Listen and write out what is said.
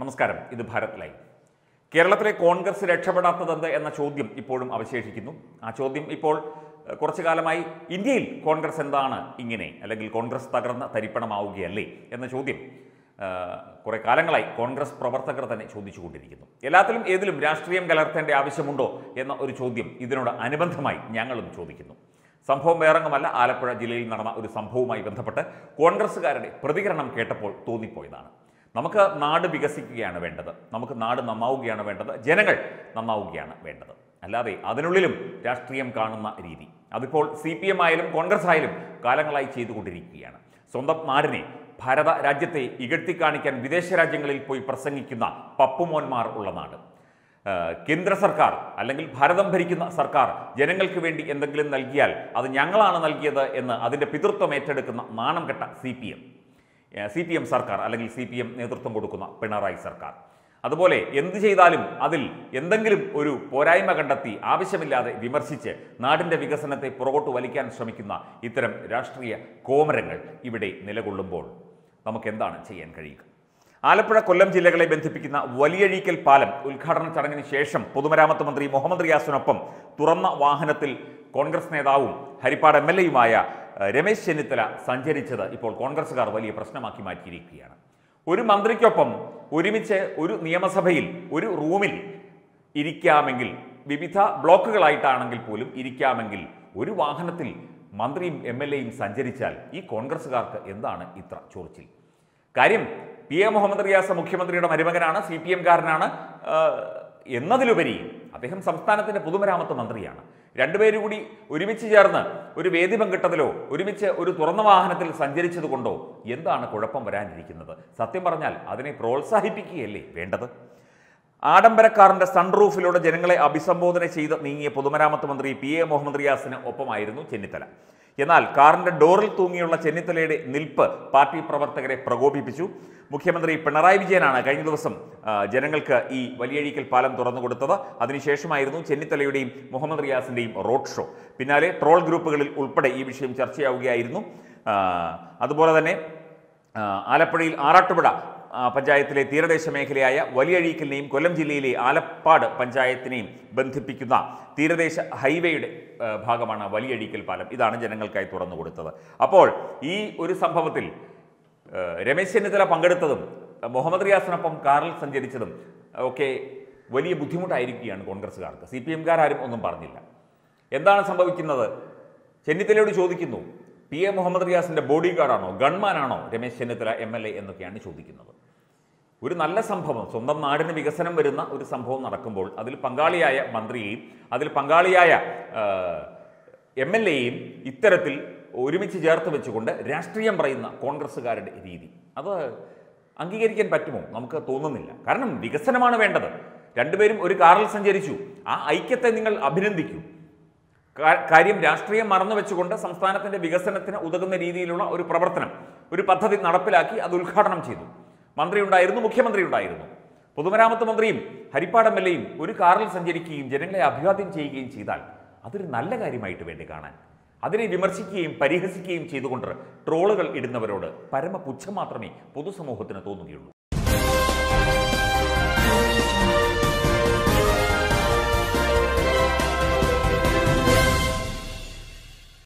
നമസ്കാരം. ഇത് ഭാരത് ലൈവ്. കേരളത്തിലെ കോൺഗ്രസ് രക്ഷപ്പെടാത്തതെന്ത് എന്ന ചോദ്യം ഇപ്പോഴും അവശേഷിക്കുന്നു. ആ ചോദ്യം ഇപ്പോൾ കുറച്ചു കാലമായി ഇന്ത്യയിൽ കോൺഗ്രസ് എന്താണ് ഇങ്ങനെ അല്ലെങ്കിൽ കോൺഗ്രസ് തകർന്ന തരിപ്പണമാവുകയല്ലേ എന്ന ചോദ്യം കുറേ കാലങ്ങളായി കോൺഗ്രസ് പ്രവർത്തകർ തന്നെ ചോദിച്ചുകൊണ്ടിരിക്കുന്നു. എല്ലാത്തിലും ഏതിലും രാഷ്ട്രീയം കലർത്തേണ്ട ആവശ്യമുണ്ടോ എന്ന ഒരു ചോദ്യം ഇതിനോട് അനുബന്ധമായി ഞങ്ങളും ചോദിക്കുന്നു. സംഭവം വേറെങ്ങുമല്ല ആലപ്പുഴ ജില്ലയിൽ നടന്ന ഒരു സംഭവവുമായി ബന്ധപ്പെട്ട് കോൺഗ്രസ്സുകാരുടെ പ്രതികരണം കേട്ടപ്പോൾ തോന്നിപ്പോയതാണ്. നമുക്ക് നാട് വികസിക്കുകയാണ് വേണ്ടത്. നമുക്ക് നാട് നന്നാവുകയാണ് വേണ്ടത്. ജനങ്ങൾ നന്നാവുകയാണ് വേണ്ടത്. അല്ലാതെ അതിനുള്ളിലും രാഷ്ട്രീയം കാണുന്ന രീതി. അതിപ്പോൾ സി പി എം ആയാലും കോൺഗ്രസ് ആയാലും കാലങ്ങളായി ചെയ്തുകൊണ്ടിരിക്കുകയാണ്. സ്വന്തം നാടിനെ ഭാരത രാജ്യത്തെ ഇകഴ്ത്തി കാണിക്കാൻ വിദേശ രാജ്യങ്ങളിൽ പോയി പ്രസംഗിക്കുന്ന പപ്പുമോന്മാർ ഉള്ള നാട്. കേന്ദ്ര സർക്കാർ അല്ലെങ്കിൽ ഭാരതം ഭരിക്കുന്ന സർക്കാർ ജനങ്ങൾക്ക് വേണ്ടി എന്തെങ്കിലും നൽകിയാൽ അത് ഞങ്ങളാണ് നൽകിയത് എന്ന് അതിന്റെ പിതൃത്വം ഏറ്റെടുക്കുന്ന നാണം കെട്ട സി സി പി എം സർക്കാർ അല്ലെങ്കിൽ സി പി എം നേതൃത്വം കൊടുക്കുന്ന പിണറായി സർക്കാർ. അതുപോലെ എന്ത് ചെയ്താലും അതിൽ എന്തെങ്കിലും ഒരു പോരായ്മ കണ്ടെത്തി ആവശ്യമില്ലാതെ വിമർശിച്ച് നാടിന്റെ വികസനത്തെ പുറകോട്ട് വലിക്കാൻ ശ്രമിക്കുന്ന ഇത്തരം രാഷ്ട്രീയ കോമരങ്ങൾ ഇവിടെ നിലകൊള്ളുമ്പോൾ നമുക്ക് എന്താണ് ചെയ്യാൻ കഴിയുക? ആലപ്പുഴ കൊല്ലം ജില്ലകളെ ബന്ധിപ്പിക്കുന്ന വലിയഴീക്കൽ പാലം ഉദ്ഘാടന ചടങ്ങിന് ശേഷം പൊതുമരാമത്ത് മന്ത്രി മുഹമ്മദ് റിയാസിനൊപ്പം തുറന്ന വാഹനത്തിൽ കോൺഗ്രസ് നേതാവും ഹരിപ്പാട് എം എൽ എയുമായ രമേശ് ചെന്നിത്തല സഞ്ചരിച്ചത് ഇപ്പോൾ കോൺഗ്രസ്സുകാർ വലിയ പ്രശ്നമാക്കി മാറ്റിയിരിക്കുകയാണ്. ഒരു മന്ത്രിക്കൊപ്പം ഒരുമിച്ച് ഒരു നിയമസഭയിൽ ഒരു റൂമിൽ ഇരിക്കാമെങ്കിൽ വിവിധ ബ്ലോക്കുകളായിട്ടാണെങ്കിൽ പോലും ഇരിക്കാമെങ്കിൽ ഒരു വാഹനത്തിൽ മന്ത്രിയും എം എൽ എയും സഞ്ചരിച്ചാൽ ഈ കോൺഗ്രസ്സുകാർക്ക് എന്താണ് ഇത്ര ചോർച്ചിൽ കാര്യം പി എ മുഹമ്മദ് റിയാസ് മുഖ്യമന്ത്രിയുടെ മരുമകനാണ് സി പി എംകാരനാണ് എന്നതിലുപരി അദ്ദേഹം സംസ്ഥാനത്തിന്റെ പൊതുമരാമത്ത് മന്ത്രിയാണ്. രണ്ടുപേരും കൂടി ഒരുമിച്ച് ചേർന്ന് ഒരു വേദി പങ്കിട്ടതിലോ ഒരുമിച്ച് ഒരു തുറന്ന വാഹനത്തിൽ സഞ്ചരിച്ചത് കൊണ്ടോ എന്താണ് കുഴപ്പം വരാനിരിക്കുന്നത്? സത്യം പറഞ്ഞാൽ അതിനെ പ്രോത്സാഹിപ്പിക്കുകയല്ലേ വേണ്ടത്? ആഡംബരക്കാറിന്റെ സൺറൂഫിലൂടെ ജനങ്ങളെ അഭിസംബോധന ചെയ്ത് നീങ്ങിയ പൊതുമരാമത്ത് മന്ത്രി പി എ മുഹമ്മദ് റിയാസിന് ഒപ്പമായിരുന്നു ചെന്നിത്തല. എന്നാൽ കാറിന്റെ ഡോറിൽ തൂങ്ങിയുള്ള ചെന്നിത്തലയുടെ നിൽപ്പ് പാർട്ടി പ്രവർത്തകരെ പ്രകോപിപ്പിച്ചു. മുഖ്യമന്ത്രി പിണറായി വിജയനാണ് കഴിഞ്ഞ ദിവസം ജനങ്ങൾക്ക് ഈ വലിയഴീക്കൽ പാലം തുറന്നു കൊടുത്തത്. അതിനുശേഷമായിരുന്നു ചെന്നിത്തലയുടെയും മുഹമ്മദ് റിയാസിന്റെയും റോഡ് ഷോ. പിന്നാലെ ട്രോൾ ഗ്രൂപ്പുകളിൽ ഉൾപ്പെടെ ഈ വിഷയം ചർച്ചയാവുകയായിരുന്നു. അതുപോലെ തന്നെ ആലപ്പുഴയിൽ ആറാട്ടുപുഴ പഞ്ചായത്തിലെ തീരദേശ മേഖലയായ വലിയഴീക്കലിനെയും കൊല്ലം ജില്ലയിലെ ആലപ്പാട് പഞ്ചായത്തിനെയും ബന്ധിപ്പിക്കുന്ന തീരദേശ ഹൈവേയുടെ ഭാഗമാണ് വലിയഴീക്കൽ പാലം. ഇതാണ് ജനങ്ങൾക്കായി തുറന്നു കൊടുത്തത്. അപ്പോൾ ഈ ഒരു സംഭവത്തിൽ രമേശ് ചെന്നിത്തല പങ്കെടുത്തതും മുഹമ്മദ് റിയാസിനൊപ്പം കാറിൽ സഞ്ചരിച്ചതും ഒക്കെ വലിയ ബുദ്ധിമുട്ടായിരിക്കുകയാണ് കോൺഗ്രസ്സുകാർക്ക്. സി പി എംകാരും ഒന്നും പറഞ്ഞില്ല. എന്താണ് സംഭവിക്കുന്നത്? ചെന്നിത്തലയോട് ചോദിക്കുന്നു. പി എ മുഹമ്മദ് റിയാസിന്റെ ബോഡി ഗാർഡാണോ ഗൺമാനാണോ Ramesh Chennithala M L A എന്നൊക്കെയാണ് ചോദിക്കുന്നത്. ഒരു നല്ല സംഭവം സ്വന്തം നാടിന് വികസനം വരുന്ന ഒരു സംഭവം നടക്കുമ്പോൾ അതിൽ പങ്കാളിയായ മന്ത്രിയെയും അതിൽ പങ്കാളിയായ എം എൽ എയും ഇത്തരത്തിൽ ഒരുമിച്ച് ചേർത്ത് വെച്ചുകൊണ്ട് രാഷ്ട്രീയം പറയുന്ന കോൺഗ്രസ്സുകാരുടെ രീതി. അത് അംഗീകരിക്കാൻ പറ്റുമോ? നമുക്ക് തോന്നുന്നില്ല. കാരണം വികസനമാണ് വേണ്ടത്. രണ്ടുപേരും ഒരു കാറിൽ സഞ്ചരിച്ചു. ആ ഐക്യത്തെ നിങ്ങൾ അഭിനന്ദിക്കൂ. കാര്യം രാഷ്ട്രീയം മറന്നു വെച്ചുകൊണ്ട് സംസ്ഥാനത്തിന്റെ വികസനത്തിന് ഉതകുന്ന രീതിയിലുള്ള ഒരു പ്രവർത്തനം ഒരു പദ്ധതി നടപ്പിലാക്കി അത് ഉദ്ഘാടനം ചെയ്തു. മന്ത്രി ഉണ്ടായിരുന്നു മുഖ്യമന്ത്രി ഉണ്ടായിരുന്നു. പൊതുമരാമത്ത് മന്ത്രിയും ഹരിപ്പാട് എം എൽ എയും ഒരു കാറിൽ സഞ്ചരിക്കുകയും ജനങ്ങളെ അഭിവാദ്യം ചെയ്യുകയും ചെയ്താൽ അതൊരു നല്ല കാര്യമായിട്ട് വേണ്ടി കാണാൻ. അതിനെ വിമർശിക്കുകയും പരിഹസിക്കുകയും ചെയ്തുകൊണ്ട് ട്രോളുകൾ ഇടുന്നവരോട് പരമപുച്ഛം മാത്രമേ പൊതുസമൂഹത്തിന് തോന്നുകയുള്ളൂ.